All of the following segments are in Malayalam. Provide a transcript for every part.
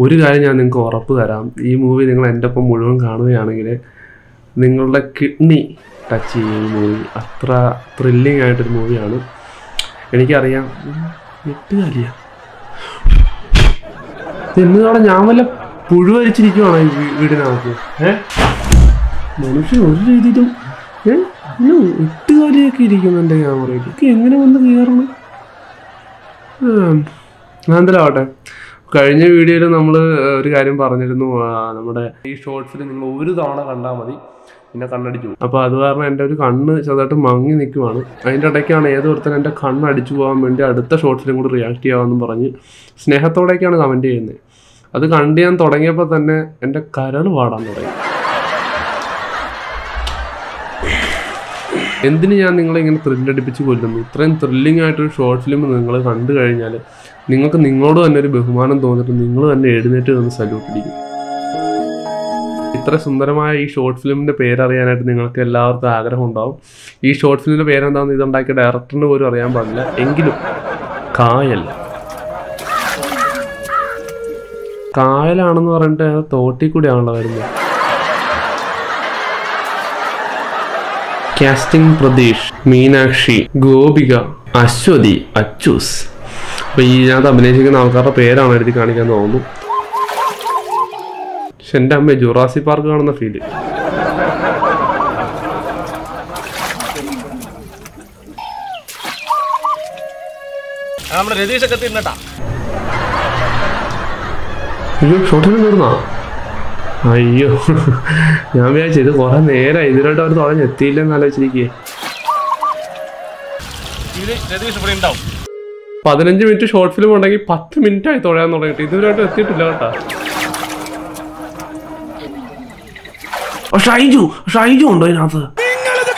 ഒരു കാര്യം ഞാൻ നിങ്ങൾക്ക് ഉറപ്പ് തരാം. ഈ മൂവി നിങ്ങൾ എന്റെ ഒപ്പം മുഴുവൻ കാണുകയാണെങ്കിൽ നിങ്ങളുടെ കിഡ്നി ടച്ച് ചെയ്യും ഈ മൂവി അത്ര ത്രില്ലിംഗ് ആയിട്ടൊരു മൂവിയാണ് എനിക്കറിയാം. എട്ടുകാലിയ എന്നതാണ് ഞാൻ വല്ല പുഴുവരിച്ചിരിക്കുവാണ് ഈ വീടിനകത്ത്? ഏ? മനുഷ്യൻ ഒരു രീതിയിലും ഏ? എട്ട് എട്ടുകാലിയൊക്കെ ഇരിക്കുന്നുണ്ട് ക്യാമറയിൽ. എങ്ങനെ വന്ന് കയറണം? എന്തായാലും കഴിഞ്ഞ വീഡിയോയിൽ നമ്മൾ ഒരു കാര്യം പറഞ്ഞിരുന്നു. നമ്മുടെ ഈ ഷോർട്സിൽ നിങ്ങൾ ഒരു തവണ കണ്ടാൽ മതി. പിന്നെ കണ്ണടിച്ചു പോകും. അപ്പോൾ അത് കാരണം എന്റെ ഒരു കണ്ണ് ചെറുതായിട്ട് മങ്ങി നിൽക്കുവാണ് അതിന്റെ ഇടയ്ക്കാണ് ഏതൊരുത്തൻ എന്റെ കണ്ണ് അടിച്ചു പോകാൻ വേണ്ടി അടുത്ത ഷോർട്സിലും കൂടി റിയാക്ട് ചെയ്യാമെന്ന് പറഞ്ഞ് സ്നേഹത്തോടെയൊക്കെയാണ് കമന്റ് ചെയ്യുന്നത് അത് കണ്ട് ഞാൻ തുടങ്ങിയപ്പോൾ തന്നെ എന്റെ കരൾ പാടാൻ തുടങ്ങി. എന്തിന് ഞാൻ നിങ്ങളെ ഇങ്ങനെ ത്രില്ലടിപ്പിച്ച് കൊല്ലുന്നു? ഇത്രയും ത്രില്ലിംഗ് ആയിട്ടൊരു ഷോർട്ട് ഫിലിം നിങ്ങൾ കണ്ടു കഴിഞ്ഞാൽ നിങ്ങൾക്ക് നിങ്ങളോട് തന്നെ ഒരു ബഹുമാനം തോന്നിട്ട് നിങ്ങൾ തന്നെ എഴുന്നേറ്റ് നിന്ന് സല്യൂട്ട് അടിക്കും. ഇത്ര സുന്ദരമായ ഈ ഷോർട്ട് ഫിലിമിന്റെ പേരറിയാനായിട്ട് നിങ്ങൾക്ക് എല്ലാവർക്കും ആഗ്രഹം ഉണ്ടാവും. ഈ ഷോർട്ട് ഫിലിമിന്റെ പേരെന്താണെന്ന് ഇതുണ്ടാക്കിയ ഡയറക്ടറിന് പോലും അറിയാൻ പാടില്ല. എങ്കിലും കായൽ. കായലാണെന്ന് പറഞ്ഞിട്ട് തോട്ടിൽ കൂടിയാണല്ലോ വരുന്നത്. കാസ്റ്റിംഗ് പ്രതീഷ് മീനാക്ഷി ഗോപിക അശ്വതി അച്ചൂസ്. അപ്പൊ ഈ ഇതിനകത്ത് അഭിനയിച്ചിരിക്കുന്ന ആൾക്കാരുടെ പേരാണ് എഴുതി കാണിക്കാൻ തോന്നുന്നു. പക്ഷെ എന്റെ അമ്മ ജുറാസി പാർക്ക് കാണുന്ന ഫീൽ നമ്മുടെ രതീഷൊക്കെ തിന്നട്ടാ അയ്യോ ഷോട്ടിന് തീർന്നാ അയ്യോ ഞാൻ വിചാരിച്ചു ഇത് കുറെ നേരം ഇതിലോട്ട് അവർ തുടങ്ങി. എത്തിയില്ലെന്ന് ആലോചിച്ചിരിക്കേ രതീഷ് ഇവിടെ ഉണ്ടാവും. പതിനഞ്ച് മിനിറ്റ് ഷോർട്ട് ഫിലിം ഉണ്ടെങ്കിൽ പത്ത് മിനിറ്റ് ആയി തുഴയാൻ തുടങ്ങിയിട്ട്. ഇതുവരെയായിട്ട് എത്തിയിട്ടില്ല കേട്ടാ. ഓ, ഷൈജു ഷൈജു ഉണ്ടോ ഇതിനകത്ത്? നിങ്ങളിത്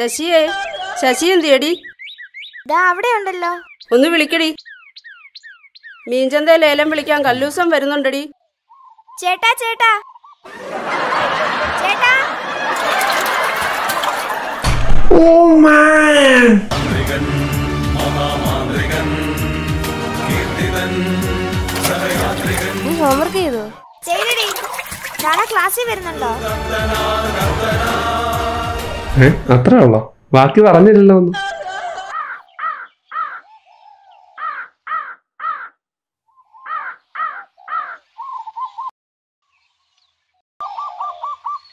ശശിയെ ശശി എന്തിയടി? അവിടെ ഉണ്ടല്ലോ ഒന്ന് വിളിക്കടി. മീൻചന്ത ലേലം വിളിക്കാൻ കല്ലൂസം വരുന്നുണ്ടടി. ചേട്ടാ ചേട്ടാ. ചേട്ടാ. ഓ മാൻ. നീ ഹോംവർക്ക് ചെയ്തോ? ചെയ്തടി. നാളെ ക്ലാസ്സിൽ വരുന്നുണ്ടോ? ഏ? അത്രേ ഉള്ളോ? ബാക്കി പറഞ്ഞില്ലല്ലോ ഒന്നും.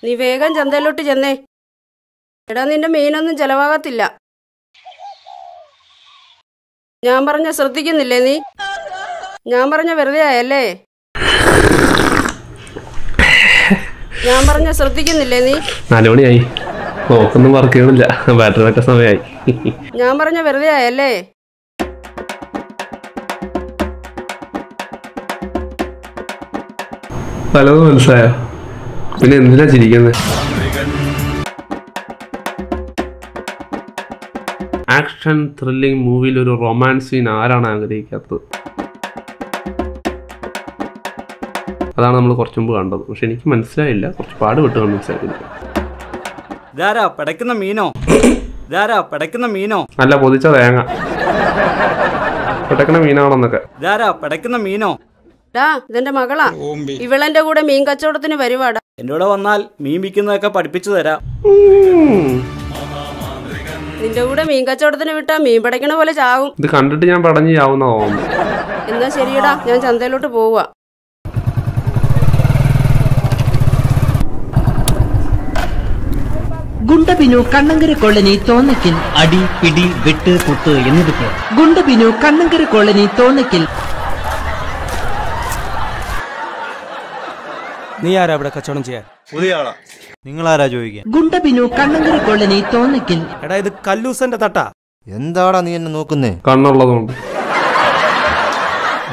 നീ വേഗം ചന്തയിലോട്ട് ചെന്നേ. എടാ നിന്റെ മീനൊന്നും ചെലവാകത്തില്ല. ഞാൻ പറഞ്ഞ ശ്രദ്ധിക്കുന്നില്ലേ നീ? ഞാൻ പറഞ്ഞ വെറുതെ ആയല്ലേ? ഞാൻ പറഞ്ഞ ശ്രദ്ധിക്കുന്നില്ലേ നീ? നാല് മണിയായി. നോക്കൊന്നും വർക്ക് ചെയ്യണില്ല. ബാറ്ററി വെക്കാൻ സമയമായി ഞാൻ പറഞ്ഞ വെറുതെ ആയല്ലേ? പലതും മനസ്സിലായോ പിന്നെ എന്തിനാ ചിരിക്കുന്നത് ആക്ഷൻ ത്രില്ലിംഗ് മൂവിയിൽ ഒരു റൊമാൻസ് സീൻ ആരാണ് ആഗ്രഹിക്കാത്തത്? അതാണ് നമ്മൾ കുറച്ചു മുമ്പ് കണ്ടത്. പക്ഷെ എനിക്ക് മനസ്സിലായില്ല. കുറച്ച് പാട് പാടുപെട്ട് മനസ്സിലായില്ല ഇതാരാ പടക്കുന്ന മീനോ? ഇതാരാ പടക്കുന്ന മീനോ? അല്ല പൊതിച്ച തേങ്ങ. പടക്കുന്ന മീനാണെന്നൊക്കെ. ഇതാരാ പടക്കുന്ന മീനോ? ടാ ഇതെന്റെ മകളാ. ഇവളെന്റെ കൂടെ മീൻ കച്ചവടത്തിന് വരുവാടാ. എന്റെ കൂടെ വന്നാൽ മീൻ വിൽക്കുന്നതൊക്കെ പഠിപ്പിച്ചു തരാം. നിന്റെ കൂടെ മീൻ കച്ചവടത്തിന് വിട്ടാ മീൻ പടയ്ക്കണ പോലെ ചാവും. ഇത് കണ്ടിട്ട് ഞാൻ പടഞ്ഞു ചാവുന്ന തോന്നുന്നു. എന്നാ ശരിയടാ ഞാൻ ചന്തയിലോട്ട് പോവുക ഗുണ്ടബിനു കണ്ണങ്കര കോളനി തോന്നക്കിൽ അടി പിടി വെട്ട് കുത്ത് എന്നിവയ്ക്ക്. ഗുണ്ടബിനു കണ്ണങ്കര കോളനി തോന്നക്കിൽ നീ ആരാ ഇവിടെ കച്ചവടം ചെയ്യാൻ? പുതിയ ആളാ. നിങ്ങൾ ആരാ ചോദിക്കാൻ? ഗുണ്ടബിനു കണ്ണങ്കര കോളനി തോന്നക്കിൽ എടാ ഇത് കല്ലൂസന്റെ തട്ടാ. എന്താടാ നീ എന്നെ നോക്കുന്നേ? കണ്ണുള്ളതുകൊണ്ട്.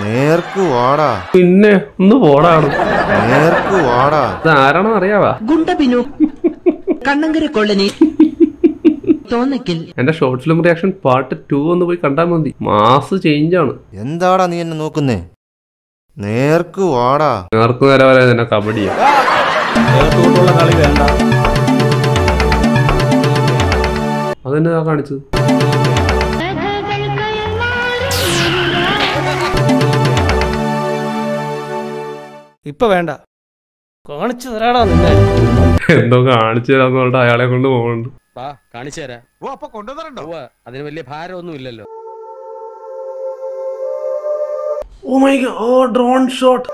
നേർക്ക് വാടാ. പിന്നെ ഒന്ന് പോടാണ്. നേർക്ക് വാടാ. ഇത് ആരാണെന്ന് അറിയാവാ? ഗുണ്ടബിനു കണ്ണങ്കര കോളനി തോന്നിക്കൽ എന്റെ short film reaction part two ഒന്ന് പോയി കണ്ടാൽ മതി. മാസ് ചേഞ്ച് ആണ്. എന്താടാ നീ എന്നെ നോക്കുന്നേ? നേർക്ക് വാടാ. നേർക്ക് നേരെ വരെ തന്നെ കബഡിയാ. നേർത്തുകൊണ്ടുള്ള കളി വേണ്ട അതെന്നെ കാണിച്ചത്? ഇപ്പൊ വേണ്ട. കാണിച്ചു തരാടാ നിന്നെ. എന്തോ കാണിച്ചു തരാന്ന് പറഞ്ഞിട്ട് അയാളെ കൊണ്ട് പോകുന്നുണ്ട്. വാ കാണിച്ചു തരാ. ഓ അപ്പൊ കൊണ്ടുവന്നിട്ടുണ്ടോ? അതിന് വലിയ ഭാരമൊന്നും ഇല്ലല്ലോ. Oh my oh drone shot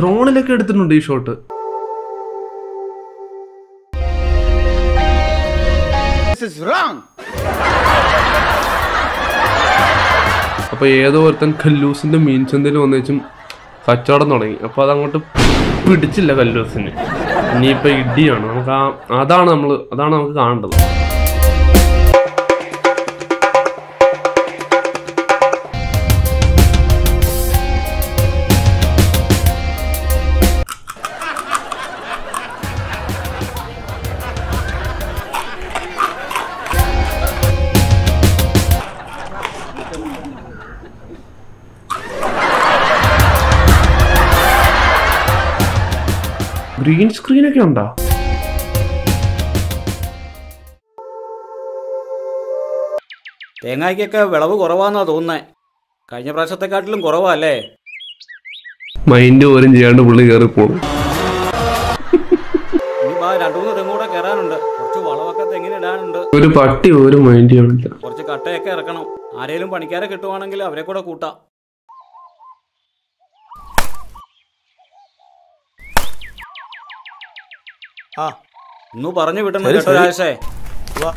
ഡ്രോണിലൊക്കെ എടുത്തിട്ടുണ്ട് ഈ ഷോട്ട് അപ്പൊ ഏതോ ഒരുത്തൻ ഖല്ലൂസിന്റെ മീൻസ് എന്തെങ്കിലും വന്നേച്ചും കച്ചവടം തുടങ്ങി. അപ്പൊ അതങ്ങോട്ട് പിടിച്ചില്ല കല്ലൂസിന്. ഇനിയിപ്പോൾ ഇടിയാണ്. നമുക്ക് ആ അതാണ് നമ്മൾ അതാണ് നമുക്ക് കാണേണ്ടത്. ഗ്രീൻ സ്ക്രീൻ ഒക്കെ ഉണ്ടോ? തേങ്ങയ്ക്കൊക്കെ വിളവ് കുറവാന്നാ തോന്നുന്നേ. കഴിഞ്ഞ പ്രാവശ്യത്തെക്കാട്ടിലും കുറവാ അല്ലേ മൈൻഡ് പോലും ചെയ്യാണ്ട് പുള്ളി കയറി പോകും രണ്ടു മൂന്ന് തെങ്ങ് കൂടെ കയറാനുണ്ട് കുറച്ച് തെങ്ങിന് ഇടാനുണ്ട്. ഒരു പട്ടി ഒരു മൈൻഡ് കുറച്ച് കട്ടയൊക്കെ ഇറക്കണം. ആരെങ്കിലും പണിക്കാരെ കിട്ടുവാണെങ്കിൽ അവരെ കൂടെ കൂട്ടാം. ആ. ഒന്ന് പറഞ്ഞു വിട്ടണം ശരി, കേട്ടോ. രാജേഷേ. വാ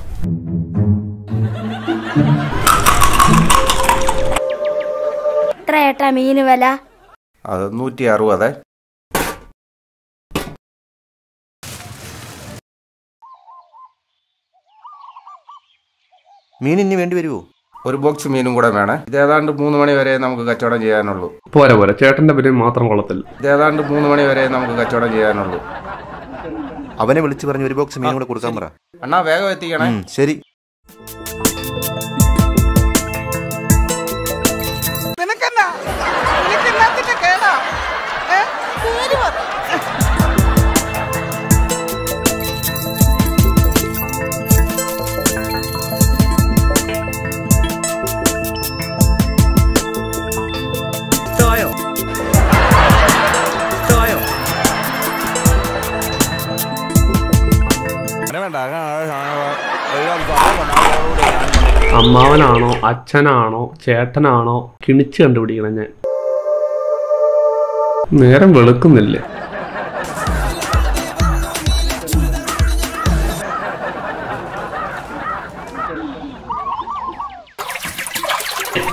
മീന് വില? അത് നൂറ്റി അറുപത് മീൻ ഇനി വേണ്ടി വരുമോ ഒരു ബോക്സ് മീനും കൂടെ വേണേ. ഇത് ഏതാണ്ട് മൂന്ന് മണി വരെ നമുക്ക് കച്ചവടം ചെയ്യാനുള്ളൂ. പോരാ പോരാ. ചേട്ടന്റെ പേര് മാത്രം കൊള്ളത്തില്ല. ഇത് ഏതാണ്ട് മൂന്ന് മണി വരെ നമുക്ക് കച്ചവടം ചെയ്യാനുള്ളൂ. അവനെ വിളിച്ചു പറഞ്ഞു ഒരു ബോക്സ് മീൻ കൂടെ കൊടുക്കാൻ പറ. അണ്ണാ വേഗം എത്തിക്കണേ. ശരി. അമ്മാവനാണോ അച്ഛനാണോ ചേട്ടനാണോ? കിണിച്ച് കണ്ടുപിടിക്കണം ഞാൻ. നേരം വെളുക്കുന്നില്ലേ?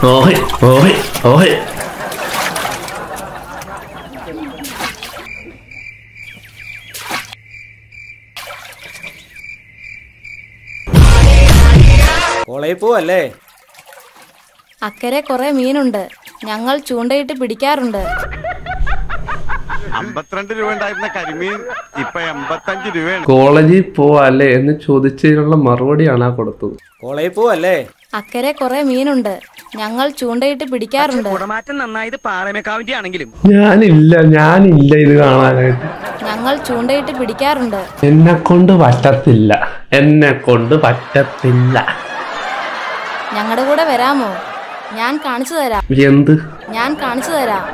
ഓഹ് ഓഹ് ഓഹേ. കോളേജിൽ പോവല്ലേ? അക്കരെ കുറെ മീനുണ്ട്. ഞങ്ങൾ ചൂണ്ടയിട്ട് പിടിക്കാറുണ്ട്. അമ്പത്തിരണ്ട് രൂപ ഉണ്ടായിരുന്ന കരിമീൻ ഇപ്പൊ എൺപത്തഞ്ച് രൂപയാണ്. കോളേജിൽ പോവല്ലേ എന്ന് ചോദിച്ചതിനുള്ള മറുപടിയാണ് ആ കൊടുത്തത്. കോളേജിൽ പോവല്ലേ? അക്കരെ കുറെ മീനുണ്ട്. ഞങ്ങൾ ചൂണ്ടയിട്ട് പിടിക്കാറുണ്ട്. കുടമാറ്റം നന്നായത് പാറമേക്കാവിന്റെ ആണെങ്കിലും. ഞാനില്ല ഞാനില്ല ഇത് കാണാനായിട്ട്. ഞങ്ങൾ ചൂണ്ടയിട്ട് പിടിക്കാറുണ്ട്. എന്നെ കൊണ്ട് പറ്റത്തില്ല. എന്നെ കൊണ്ട് പറ്റത്തില്ല. ഞങ്ങളുടെ കൂടെ വരാമോ? ഞാൻ കാണിച്ചു തരാം. എന്ത്? ഞാൻ കാണിച്ചു തരാം.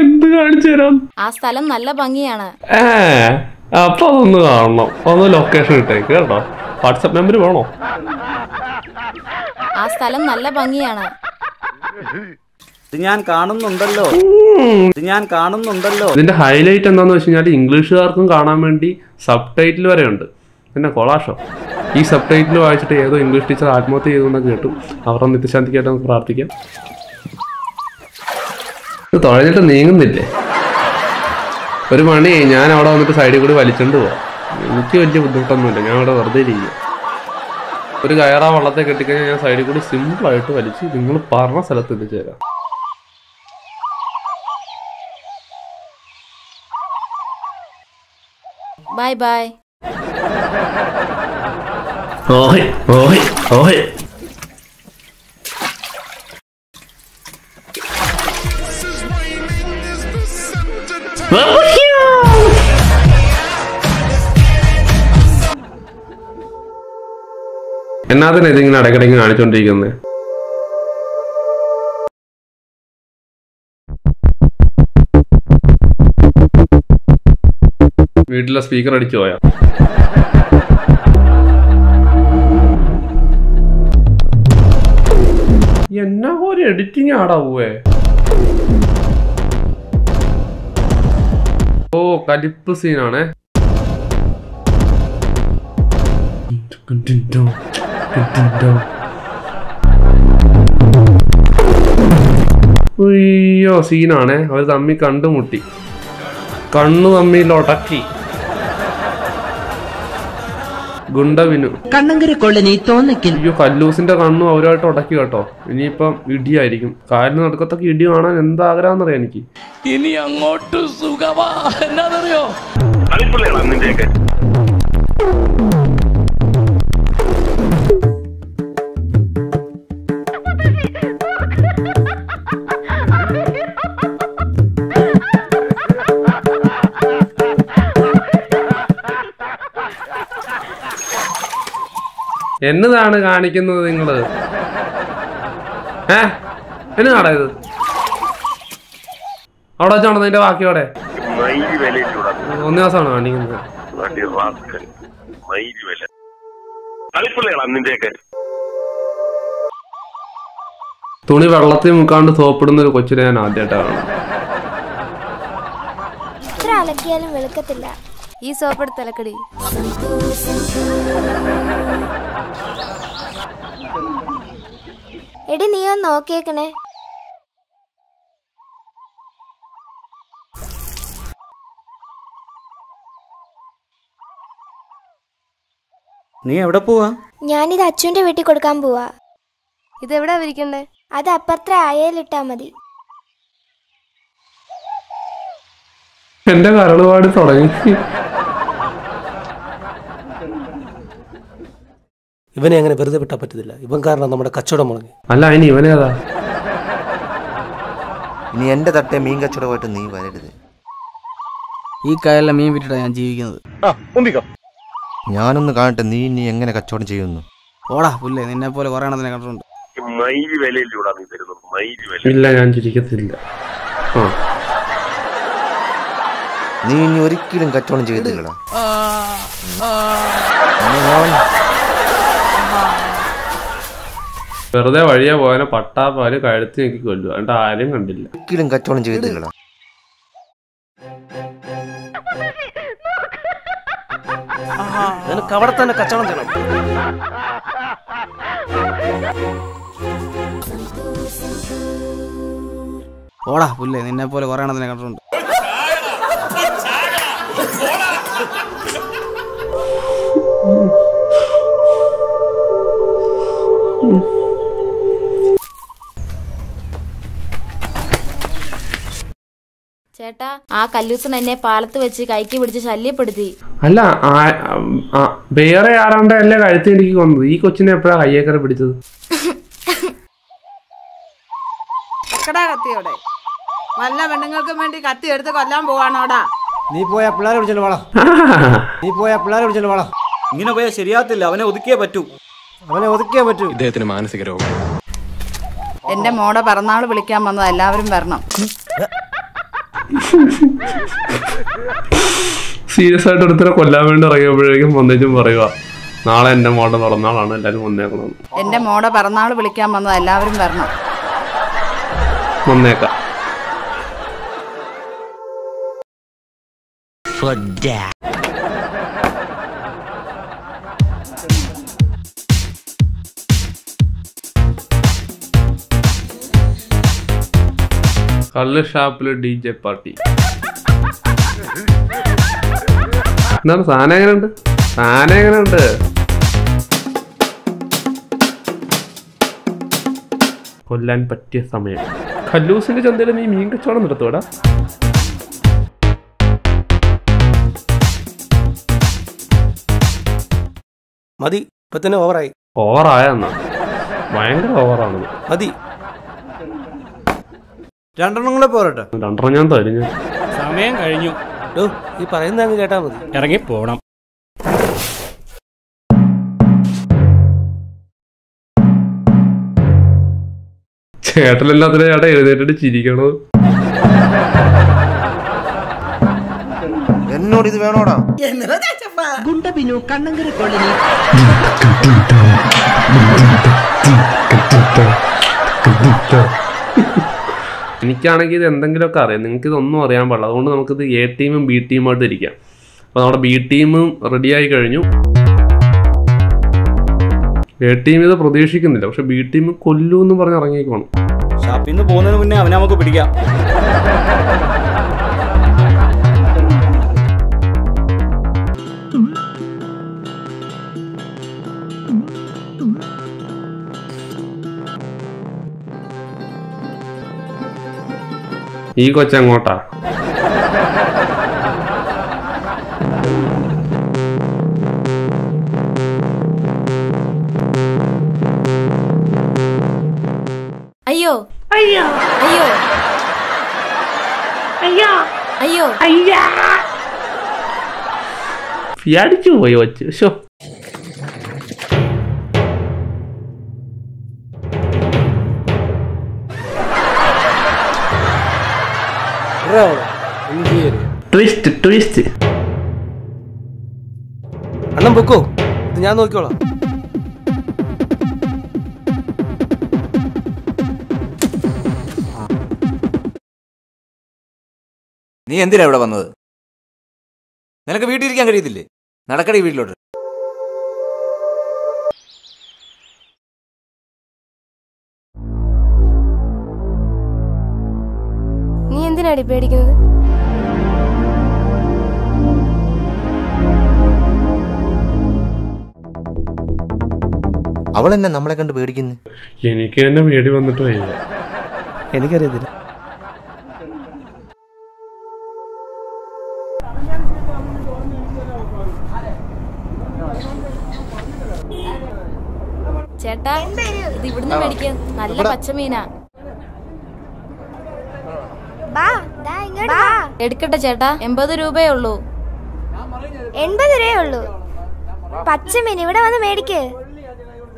എന്ത് കാണിച്ചു തരാം? ആ സ്ഥലം നല്ല ഭംഗിയാണ്. അപ്പൊ അതൊന്ന് കാണണം. ഒന്ന് ലൊക്കേഷൻ ഇട്ടേക്ക് കേട്ടോ. വാട്സപ്പ് നമ്പർ വേണോ? ആ സ്ഥലം നല്ല ഭംഗിയാണ്. ഇത് ഞാൻ കാണുന്നുണ്ടല്ലോ. ഇത് ഞാൻ കാണുന്നുണ്ടല്ലോ. ഇതിന്റെ ഹൈലൈറ്റ് എന്താന്ന് വെച്ച് കഴിഞ്ഞാൽ ഇംഗ്ലീഷുകാർക്കും കാണാൻ വേണ്ടി സബ് ടൈറ്റിൽ വരെ ഉണ്ട് പിന്നെ കൊളാഷോ. ഈ സബ് ടൈറ്റിൽ വായിച്ചിട്ട് ഏതോ ഇംഗ്ലീഷ് ടീച്ചർ ആത്മഹത്യ ചെയ്തെന്നൊക്കെ കേട്ടു. അവരുടെ നിത്യശാന്തിക്കായിട്ട് നമുക്ക് പ്രാർത്ഥിക്കാം. ഇത് തുഴഞ്ഞിട്ട് നീങ്ങുന്നില്ലേ? ഒരു മണി ഞാൻ അവിടെ വന്നിട്ട് സൈഡിൽ കൂടി വലിച്ചോണ്ട് പോവാം. എനിക്ക് വലിയ ബുദ്ധിമുട്ടൊന്നുമില്ല ഞാൻ അവിടെ വെറുതെ ഇരിക്കുക ഒരു കയറാ വള്ളത്തെ കെട്ടിക്കഴിഞ്ഞാൽ ഞാൻ സൈഡിൽ കൂടി സിമ്പിളായിട്ട് വലിച്ച് നിങ്ങൾ പറഞ്ഞ സ്ഥലത്ത് എത്തിച്ചേരാം ബൈ ബൈ ഓയ് ഓയ് ഓയ്. എന്നാത്തിനാ ഇതിങ്ങനെ ഇടയ്ക്കിടയ്ക്ക് കാണിച്ചോണ്ടിരിക്കുന്നത് വീട്ടിലെ സ്പീക്കർ അടിച്ചു പോയാ. എന്നാ ഒരു ആടാ പോവേ. ഓ കലിപ്പ് സീനാണേ. അയ്യോ സീനാണേ. അവർ തമ്മി കണ്ടുമുട്ടി. കണ്ണു തമ്മിൽ ഉടക്കി ഗുണ്ടവിനു. കണ്ണങ്കര കോളനി തോന്നക്കിൽ അയ്യോ കല്ലൂസിന്റെ കണ്ണും അവരുമായിട്ട് ഉടക്കി കേട്ടോ. ഇനിയിപ്പം ഇടിയായിരിക്കും. കാലിന് നടക്കത്തൊക്കെ ഇടി കാണാൻ എന്താ ആഗ്രഹം എനിക്ക്. ഇനി അങ്ങോട്ട് സുഖമാ. എന്നാന്നറിയോ? എന്നതാണ് കാണിക്കുന്നത് നിങ്ങൾ ഏ? എന്നതാടാ ഇത്? അവിടെ വെച്ചാണോ നിന്റെ ബാക്കി അവിടെ? ഒന്നേ ദിവസമാണ് കാണിക്കുന്നത്. തുണി വെള്ളത്തിൽ മുക്കാണ്ട് സോപ്പിടുന്ന ഒരു കൊച്ചിനെ ഞാൻ ആദ്യമായിട്ടാണ് അലക്കിയാലും വെളുക്കത്തില്ല. ഈ സോപ്പ് എടുത്ത് തലക്കടി എടി നീ ഒന്ന് നോക്കിയേക്കണേ. നീ എവിടെ പോവാ? ഞാനിത് അച്ഛന്റെ വീട്ടിൽ കൊടുക്കാൻ പോവാ. ഇതെവിടാ വിരിക്കണ്ടേ? അത് അപ്പുറത്തെ അയലിട്ടാ മതി. എന്റെ കരളുപാട് തുടങ്ങി. ഇവനെ അങ്ങനെ വെറുതെ വിട്ടാൻ പറ്റത്തില്ല. ഇവൻ കാരണം നമ്മുടെ കച്ചവടം മുളങ്ങി അല്ല ഇനി ഇവനേതാ ഇനി എന്റെ തട്ടെ മീൻ കച്ചവടമായിട്ട് നീ വരരുത്. ഈ കായലിലെ മീൻ വിറ്റിട്ടാ ഞാൻ ജീവിക്കുന്നത്. ഞാനൊന്ന് കാണട്ടെ നീ ഇനി എങ്ങനെ കച്ചവടം ചെയ്യുന്നു? ഓടാ പുല്ലേ. നിന്നെ പോലെ കുറെ എണ്ണത്തിനെ കണ്ടിട്ടുണ്ട്. ഇല്ല ഞാൻ ചിരിക്കത്തില്ല. ആ. നീ ഇനി ഒരിക്കലും കച്ചവടം ചെയ്തില്ലടാ വെറുതെ വഴിയെ പട്ടാ പട്ടാപ്പാൽ കഴുത്തി നോക്കി കൊല്ലു എന്നിട്ട് ആരും കണ്ടില്ല. ഒരിക്കലും കച്ചവടം ചെയ്തില്ലടാ നിനക്ക് അവിടെ തന്നെ കച്ചവടം ചെയ്യണം. ഓടാ പുല്ലേ നിന്നെ പോലെ കുറെ എണ്ണത്തിനെ കണ്ടിട്ടുണ്ട്. ചേട്ടാ ആ കല്ലൂസൻ എന്നെ പാലത്ത് വെച്ച് കൈക്ക് പിടിച്ച് ശല്യപ്പെടുത്തി. അല്ല വേറെ ആരാണ്ട് അല്ലേ കഴുത്തി എനിക്ക് കൊന്നത്? ഈ കൊച്ചിനെ എപ്പോഴാ കയ്യേക്കറി പിടിച്ചത്? എക്കടാ കത്തിയോടെ വല്ല പെണ്ണുങ്ങൾക്കും വേണ്ടി കത്തി എടുത്ത് കൊല്ലാൻ പോവാണോടാ നീ പോയ പിള്ളേരെ വിളിച്ചോണ്ട് വേണം നീ പോയ പിള്ളേരെ വിളിച്ചോണ്ട് വേണം ഇങ്ങനെ പോയാൽ ശരിയാത്തില്ല അവനെ ഒതുക്കിയേ പറ്റൂ. അവനെ ഒതുക്കിയേ പറ്റൂ. ഇദ്ദേഹത്തിന് മാനസിക രോഗം. എന്റെ മോടെ പിറന്നാൾ വിളിക്കാൻ വന്നത് എല്ലാവരും വരണം. സീരിയസ് ആയിട്ട് ഒരുത്തരെ കൊല്ലാൻ വേണ്ടി ഇറങ്ങിയപ്പോഴേക്കും വന്നേച്ചും പറയുക നാളെ എന്റെ മോടെ പിറന്നാളാണ് എല്ലാരും വന്നേക്കണം. എന്റെ മോടെ പിറന്നാൾ വിളിക്കാൻ വന്നത് എല്ലാവരും വരണം. വന്നേക്കാം. കള്ള് ഷാപ്പിൽ ഡി ജെ പാർട്ടി. എന്താണ് സാധനം എങ്ങനെയുണ്ട്? സാധനം എങ്ങനെയുണ്ട്? കൊല്ലാൻ പറ്റിയ സമയം. കല്ലൂസിന്റെ ചന്തയിൽ നീ മീൻ കച്ചവടം നിർത്തോടാ മതി ഇപ്പൊ തന്നെ ഓവറായി ഓവറായെന്നാ ഭയങ്കര ഓവറാണ് മതി. രണ്ടെണ്ണം കൂടെ പോരട്ടെ. രണ്ടെണ്ണം ഞാൻ തരും സമയം കഴിഞ്ഞു. ഈ പറയുന്ന അങ്ങ് കേട്ടാ മതി. ഇറങ്ങി പോണം. ചേട്ടനെല്ലാത്തിനും ചേട്ടാ എഴുന്നേറ്റിട്ട് ചിരിക്കണോ? എന്നോട് ഇത് വേണോടാ? ഗുണ്ടബിനു കണ്ണങ്കര കോളനി. എനിക്കാണെങ്കിൽ ഇത് എന്തെങ്കിലുമൊക്കെ അറിയാം. നിങ്ങൾക്ക് ഇതൊന്നും അറിയാൻ പാടില്ല. അതുകൊണ്ട് നമുക്കിത് എ ടീമും ബി ടീമായിട്ട് ഇരിക്കാം. അപ്പോൾ നമ്മുടെ ബി ടീമും റെഡിയായി കഴിഞ്ഞു. എ ടീം ഇത് പ്രതീക്ഷിക്കുന്നില്ല. പക്ഷെ ബി ടീം കൊല്ലൂ എന്ന് പറഞ്ഞ് ഇറങ്ങിയിക്കോണം ഷാപ്പിൽ പോകുന്നതിന് മുന്നേ അവനെ നമുക്ക് പിടിക്കാം. ഈ കൊച്ചെങ്ങോട്ടാ. അയ്യോ. അയ്യോ. അയ്യോ. അയ്യോ. അയ്യോ. അയ്യാ. അടിച്ചു പോയി വച്ചു ഷോ ട്വിസ്റ്റ് ട്വിസ്റ്റ് അണ്ണൻ പൊക്കോ ഇത് ഞാൻ നോക്കിക്കോളാം. നീ എന്തിനാ ഇവിടെ വന്നത്? നിനക്ക് വീട്ടിലിരിക്കാൻ കഴിയത്തില്ലേ? നടക്കടി വീട്ടിലോട്ട്. നീ എന്തിനാടി പേടിക്കുന്നത്? അവൾ എന്നെ നമ്മളെ കണ്ട് പേടിക്കുന്നു? എനിക്ക് എന്നെ പേടി വന്നിട്ട് എനിക്കറിയത്തില്ല. ചേട്ടാ ഇത് ഇവിടുന്ന് മേടിക്ക. നല്ല പച്ചമീനാ എടുക്കട്ടെ ചേട്ടാ എൺപത് രൂപയേ ഉള്ളൂ. എൺപത് രൂപയേ ഉള്ളൂ. പച്ചമീൻ ഇവിടെ വന്ന് മേടിക്ക്.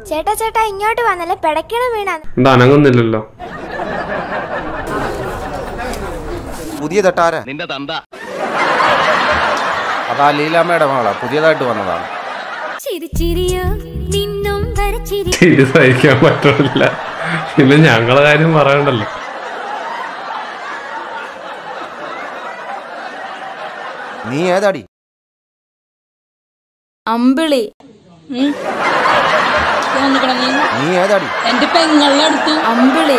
ചേട്ടാ ചേട്ടാ ഇങ്ങോട്ട് വന്നല്ലേ പിടയ്ക്കണ വീണ. എന്താ അനങ്ങുന്നില്ലല്ലോ? പുതിയ തട്ടാര? നിന്റെ തന്ത. അതാ ലീലാമ്മയുടെ മകളാ പുതിയതായിട്ട് വന്നതാണ്. സഹിക്കാൻ പറ്റില്ല പിന്നെ ഞങ്ങളെ കാര്യം പറയണ്ടല്ലോ. നീ ഏതാടി? അമ്പിളി. നീ ഏതാടി? എന്റെ പെങ്ങളടുത്തു അമ്പിളി.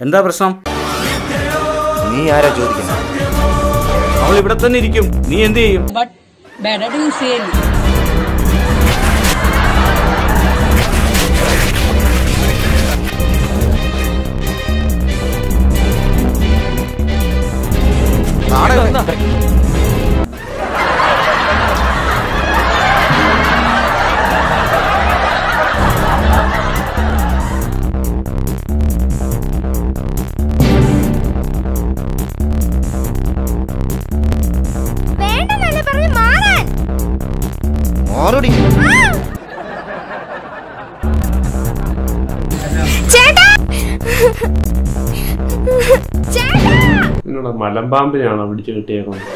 എന്താ പ്രശ്നം? നീ ആരാ ചോദിക്കുന്നത്? അവൾ ഇവിടെ തന്നെ ഇരിക്കും. നീ എന്ത് ചെയ്യും? വേണ്ടെന്നല്ലേ മലമ്പാമ്പിനെയാണോ പിടിച്ചു കിട്ടിയേക്കുന്നത്?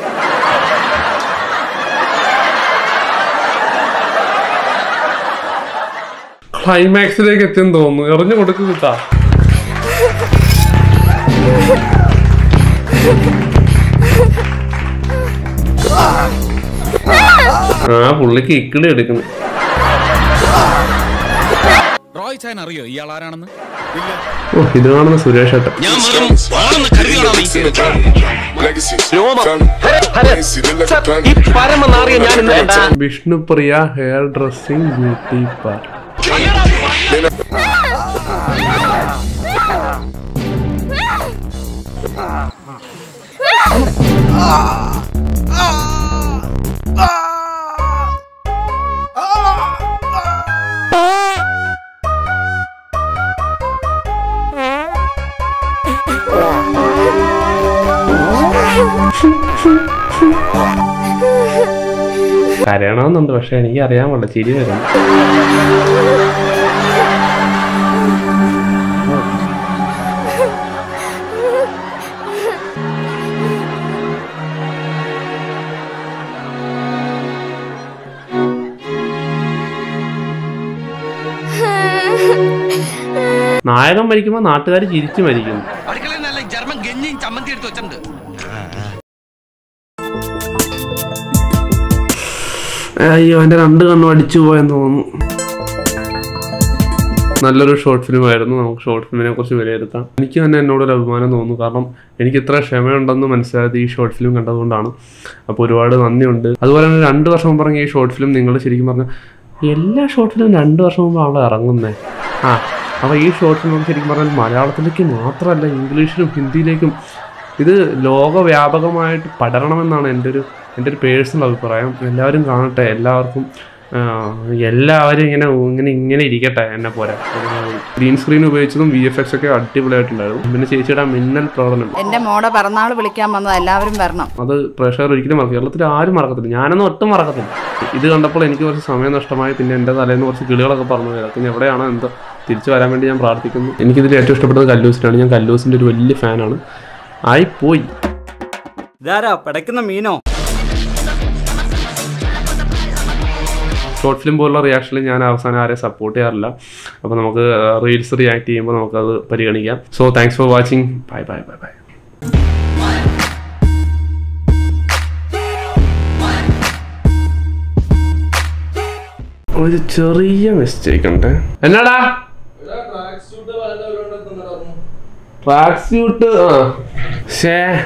ക്ലൈമാക്സിലേക്ക് എത്തിയെന്ന് തോന്നുന്നു. എറിഞ്ഞു കൊടുക്കു കിട്ടാ ആ പുള്ളിക്ക് ഇക്കിളി എടുക്കുന്നു. റോയ് ചാൻ അറിയോ ഇയാൾ ആരാണെന്ന് ഓ ഇത് കാണുന്ന സുരേഷ് ഏട്ടൻ. ഞാൻ വെറും ആണെന്ന് കരുതിയാണോ നീ Vishnupriya hair dressing beauty park കരയണമെന്നുണ്ട് പക്ഷെ എനിക്ക് അറിയാൻ പാടില്ല ചിരി വരും. നായകൻ മരിക്കുമ്പോൾ നാട്ടുകാർ ചിരിച്ചു നല്ല ജർമ്മൻ ഗഞ്ഞിയും ചമ്മന്തി എടുത്ത് വെച്ചിട്ടുണ്ട്. അയ്യോ എന്റെ രണ്ട് കണ്ണും അടിച്ചു പോയെന്ന് തോന്നുന്നു. നല്ലൊരു ഷോർട്ട് ഫിലിം ആയിരുന്നു. നമുക്ക് ഷോർട്ട് ഫിലിമിനെ കുറിച്ച് വിലയിരുത്താം. എനിക്ക് തന്നെ എന്നോടൊരു അഭിമാനം തോന്നുന്നു. കാരണം എനിക്ക് ഇത്ര ക്ഷമയുണ്ടെന്ന് മനസ്സിലായത് ഈ ഷോർട്ട് ഫിലിം കണ്ടതുകൊണ്ടാണ്. അപ്പോൾ ഒരുപാട് നന്ദിയുണ്ട്. അതുപോലെ തന്നെ രണ്ട് വർഷം മുമ്പ് ഇറങ്ങിയ ഈ ഷോർട്ട് ഫിലിം നിങ്ങൾ ശരിക്കും പറഞ്ഞാൽ എല്ലാ ഷോർട്ട് ഫിലിം രണ്ട് വർഷം മുമ്പ് അവളെ ഇറങ്ങുന്നേ. ആ അപ്പോൾ ഈ ഷോർട്ട് ഫിലിം ശരിക്കും പറഞ്ഞാൽ മലയാളത്തിലേക്ക് മാത്രമല്ല ഇംഗ്ലീഷിലും ഹിന്ദിയിലേക്കും ഇത് ലോകവ്യാപകമായിട്ട് പടരണമെന്നാണ് എന്റെ ഒരു എന്റെ ഒരു പേഴ്സണൽ അഭിപ്രായം എല്ലാവരും കാണട്ടെ എല്ലാവർക്കും എല്ലാവരും ഇങ്ങനെ ഇങ്ങനെ ഇങ്ങനെ ഇരിക്കട്ടെ എന്നെ പോലെ. ഗ്രീൻ സ്ക്രീൻ ഉപയോഗിച്ചതും വി എഫ് എക്സ് ഒക്കെ അടിപൊളിയായിട്ടുണ്ടായിരുന്നു. പിന്നെ ചേച്ചിയുടെ മിന്നൽ പ്രകടനം. എന്റെ മോടെ പിറന്നാൾ വിളിക്കാൻ വന്നത് എല്ലാവരും വരണം. അത് പ്രഷർ ഒരിക്കലും മറക്കും കേരളത്തിൽ ആരും മറക്കത്തില്ല. ഞാനൊന്നും ഒട്ടും മറക്കത്തില്ല. ഇത് കണ്ടപ്പോൾ എനിക്ക് കുറച്ച് സമയം നഷ്ടമായി. പിന്നെ എന്റെ തലേന്ന് കുറച്ച് കിളികളൊക്കെ പറഞ്ഞു തരാം. പിന്നെ എവിടെയാണോ എന്തോ തിരിച്ചു വരാൻ വേണ്ടി ഞാൻ പ്രാർത്ഥിക്കുന്നു. എനിക്കിതിൽ ഏറ്റവും ഇഷ്ടപ്പെട്ടത് കല്ലൂസിനാണ്. ഞാൻ കല്ലൂസിന്റെ ഒരു വലിയ ഫാനാണ്. ആയി പോയി ഇതാരാ? പടക്കുന്ന മീനോ? ഷോർട്ട് ഫിലിം പോലുള്ള റിയാക്ഷനിൽ ഞാൻ അവസാനം ആരെയും സപ്പോർട്ട് ചെയ്യാറില്ല. അപ്പോൾ നമുക്ക് റീൽസ് റിയാക്ട് ചെയ്യുമ്പോൾ നമുക്കത് പരിഗണിക്കാം. So thanks for watching bye bye bye bye ഒരു ചെറിയ മിസ്റ്റേക്ക് ഉണ്ട്. എന്നാടാ? ട്രാക്ക് സ്യൂട്ട് ആ. ഷേ